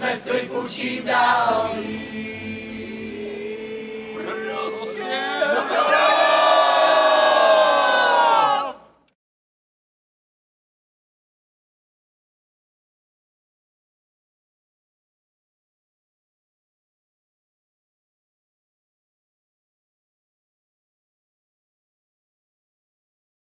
jsme v klipu čím dál líp.